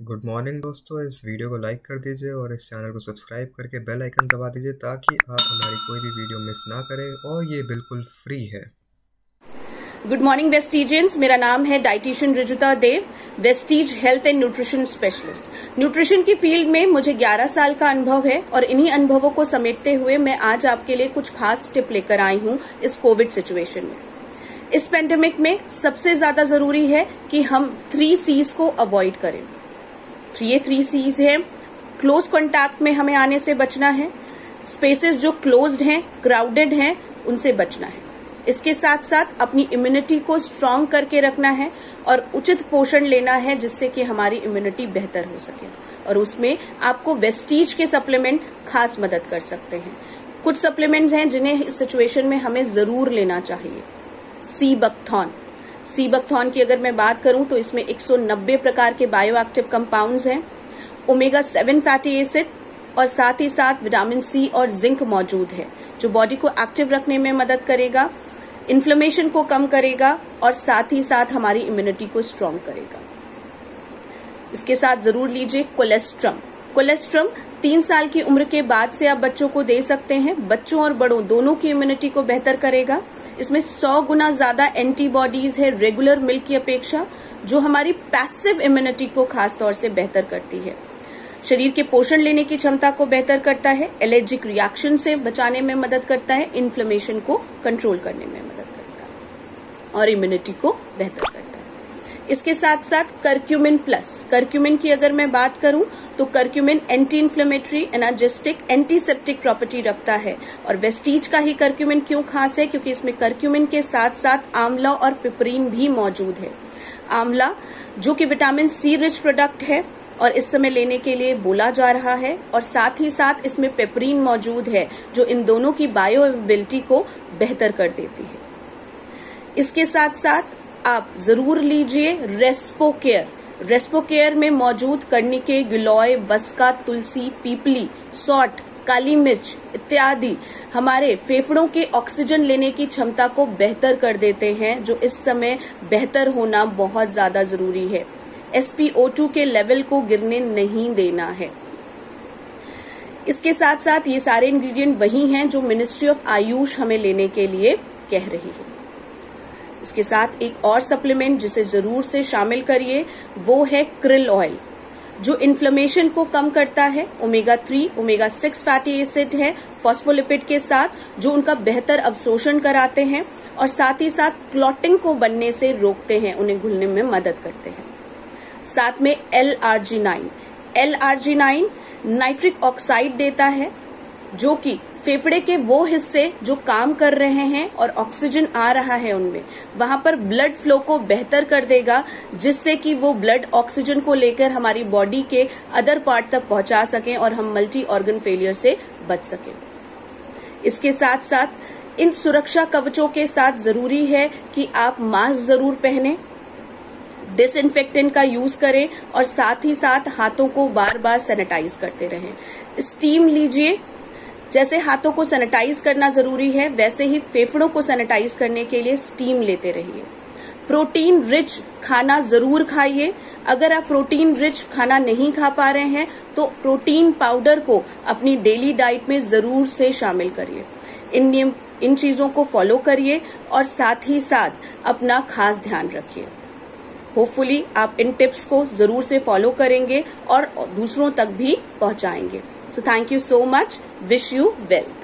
Good morning दोस्तों। इस video को लाइक कर दीजिए और इस चैनल को सब्सक्राइब करके बेल आइकन दबा दीजिए ताकि आप हमारी कोई भी वीडियो मिस ना करें और ये बिल्कुल फ्री है। Good morning Vestigians. मेरा नाम है dietitian Rujuta Dev, Vestige health and nutrition specialist. Nutrition की फ़ील्ड में मुझे 11 साल का अनुभव है और इन्हीं अनुभवों को समेटते हुए मैं आज आपके लिए कुछ खास टिप लेकर आई हूँ इस कोविड सिचुएशन में। इस पेंडेमिक में सबसे ज़्यादा ज़रूरी है कि हम थ्री सीज को अवॉइड करें। ये थ्री सीज है। क्लोज कॉन्टैक्ट में हमें आने से बचना है। स्पेसेस जो क्लोज्ड हैं क्राउडेड हैं, उनसे बचना है। इसके साथ साथ अपनी इम्यूनिटी को स्ट्रांग करके रखना है और उचित पोषण लेना है जिससे कि हमारी इम्यूनिटी बेहतर हो सके। और उसमें आपको वेस्टीज के सप्लीमेंट खास मदद कर सकते हैं। कुछ सप्लीमेंट्स हैं जिन्हें इस सिचुएशन में हमें ज़रूर लेना चाहिए। सी बकथॉन सीबकथॉन की अगर मैं बात करूँ तो इसमें 190 प्रकार के बायो एक्टिव कंपाउंड्स हैं। ओमेगा सेवन फैटी एसिड और साथ ही साथ विटामिन सी और जिंक मौजूद है, जो बॉडी को एक्टिव रखने में मदद करेगा इन्फ्लेमेशन को कम करेगा और साथ ही साथ हमारी इम्यूनिटी को स्ट्रांग करेगा। इसके साथ ज़रूर लीजिए कोलेस्ट्रम कोलेस्ट्रम तीन साल की उम्र के बाद से आप बच्चों को दे सकते हैं। बच्चों और बड़ों दोनों की इम्यूनिटी को बेहतर करेगा। इसमें सौ गुना ज़्यादा एंटीबॉडीज है रेगुलर मिल्क की अपेक्षा, जो हमारी पैसिव इम्यूनिटी को खास तौर से बेहतर करती है। शरीर के पोषण लेने की क्षमता को बेहतर करता है एलर्जिक रिएक्शन से बचाने में मदद करता है इन्फ्लेमेशन को कंट्रोल करने में मदद करता है, और इम्यूनिटी को बेहतर करता है। इसके साथ साथ करक्यूमिन प्लस करक्यूमिन की अगर मैं बात करूँ तो curcumin anti inflammatory analgesic antiseptic property रखता है। और वेस्टीज का ही करक्यूमिन क्यों खास है? क्योंकि इसमें करक्यूमिन के साथ साथ आंवला और पिपरीन भी मौजूद है। आंवला, जो कि विटामिन सी रिच प्रोडक्ट है, और इस समय लेने के लिए बोला जा रहा है। और साथ ही साथ इसमें पेपरीन मौजूद है, जो इन दोनों की बायो अवेबिलिटी को बेहतर कर देती है। इसके साथ साथ आप ज़रूर लीजिए रेस्पो केयर। रेस्पो केयर में मौजूद करनी के गिलोय, बसका, तुलसी, पीपली सॉट काली मिर्च इत्यादि हमारे फेफड़ों के ऑक्सीजन लेने की क्षमता को बेहतर कर देते हैं, जो इस समय बेहतर होना बहुत ज़्यादा ज़रूरी है। एसपीओ2 के लेवल को गिरने नहीं देना है। इसके साथ साथ ये सारे इंग्रेडिएंट वही हैं जो मिनिस्ट्री ऑफ़ आयुष हमें लेने के लिए कह रही है। इसके साथ एक और सप्लीमेंट जिसे ज़रूर से शामिल करिए, वो है क्रिल ऑयल जो इन्फ्लेमेशन को कम करता है। Omega three omega six fatty acid है फॉस्फोलिपिड के साथ, जो उनका बेहतर अवशोषण कराते हैं और साथ ही साथ क्लॉटिंग को बनने से रोकते हैं, उन्हें घुलने में मदद करते हैं। साथ में L R G nine L R G nine nitric oxide देता है जो कि फेफड़े के वो हिस्से जो काम कर रहे हैं और ऑक्सीजन आ रहा है उनमें, वहाँ पर ब्लड फ्लो को बेहतर कर देगा, जिससे कि वो ब्लड ऑक्सीजन को लेकर हमारी बॉडी के अदर पार्ट तक पहुँचा सकें और हम मल्टी ऑर्गन फेलियर से बच सकें। इसके साथ साथ इन सुरक्षा कवचों के साथ ज़रूरी है कि आप मास्क ज़रूर पहने डिसइनफेक्टेंट का यूज़ करें और साथ ही साथ हाथों को बार बार सैनिटाइज करते रहें। स्टीम लीजिए जैसे हाथों को सैनिटाइज करना ज़रूरी है, वैसे ही फेफड़ों को सैनिटाइज करने के लिए स्टीम लेते रहिए। प्रोटीन रिच खाना ज़रूर खाइए। अगर आप प्रोटीन रिच खाना नहीं खा पा रहे हैं तो प्रोटीन पाउडर को अपनी डेली डाइट में ज़रूर से शामिल करिए। इन इन चीज़ों को फॉलो करिए और साथ ही साथ अपना खास ध्यान रखिए। होपफुली आप इन टिप्स को ज़रूर से फॉलो करेंगे और दूसरों तक भी पहुंचाएँगे। So thank you so much. Wish you well.